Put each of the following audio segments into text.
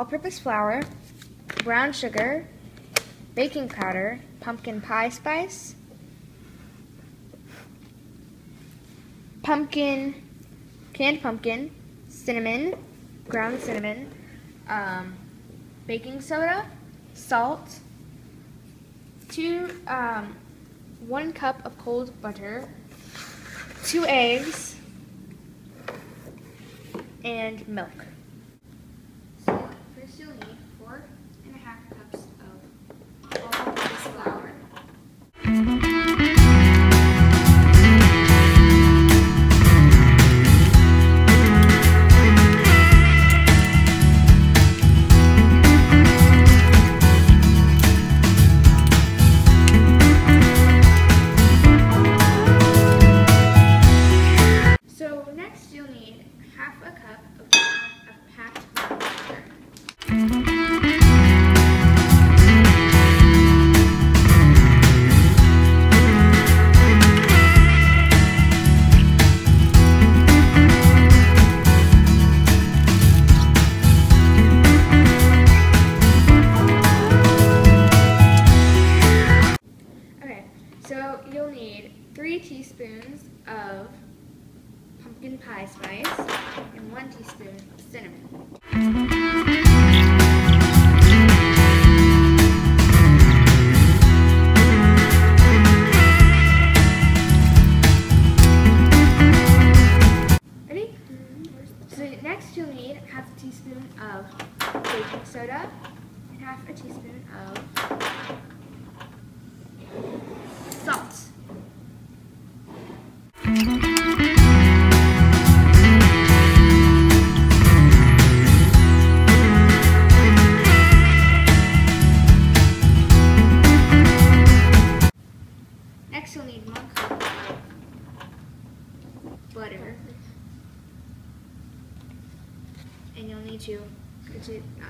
all-purpose flour, brown sugar, baking powder, pumpkin pie spice, pumpkin, canned pumpkin, cinnamon, ground cinnamon, um, baking soda, salt, two, um, one cup of cold butter, two eggs, and milk. So first pie spice and one teaspoon of cinnamon. Ready? So next you'll need half a teaspoon of baking soda and half a teaspoon of salt. And you'll need to cut it up.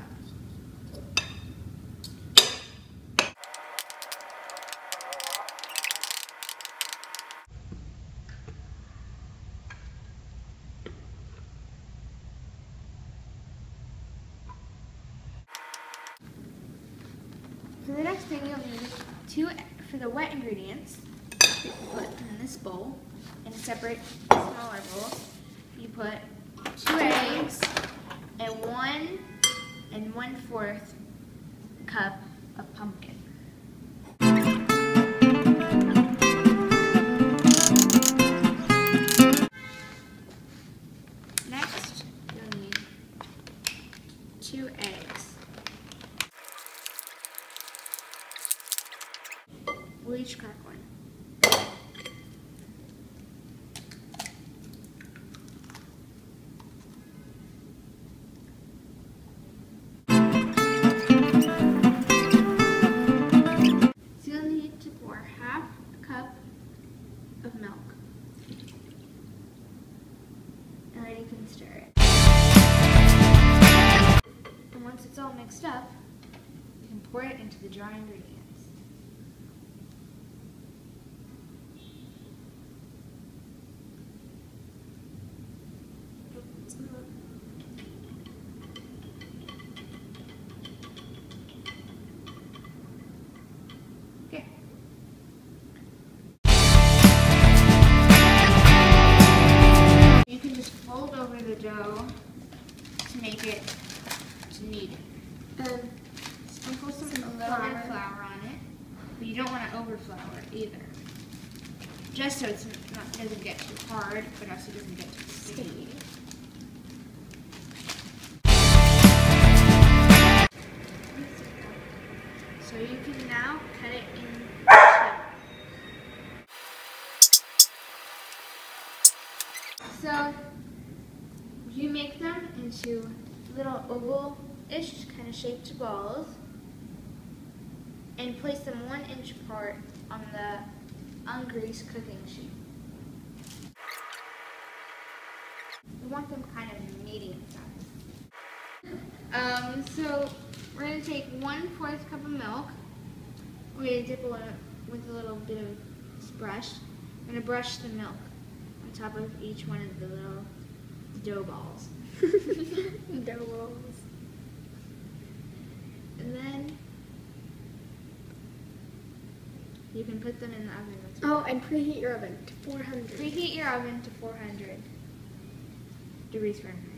For the next thing, you'll need two for the wet ingredients. Put in this bowl, in a separate smaller bowl, You put two eggs and one and one fourth cup of pumpkin. The dry you don't want to overflour it either. Just so it's not doesn't get too hard, but also doesn't get too sticky. So you can now cut it in. So you make them into little oval-ish kind of shaped balls and place them one inch apart on the ungreased cooking sheet. We want them kind of medium size. Um, so we're gonna take one fourth cup of milk. We're gonna dip it with a little bit of brush. We're gonna brush the milk on top of each one of the little dough balls. Dough rolls. And then you can put them in the oven. Oh, and preheat your oven to 400. Preheat your oven to 400 degrees Fahrenheit.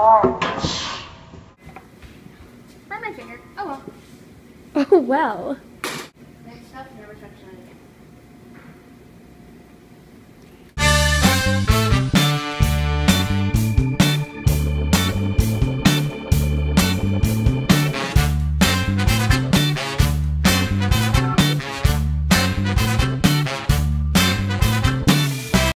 Burn my finger. Oh well. Oh, well. Next up, never touch that again.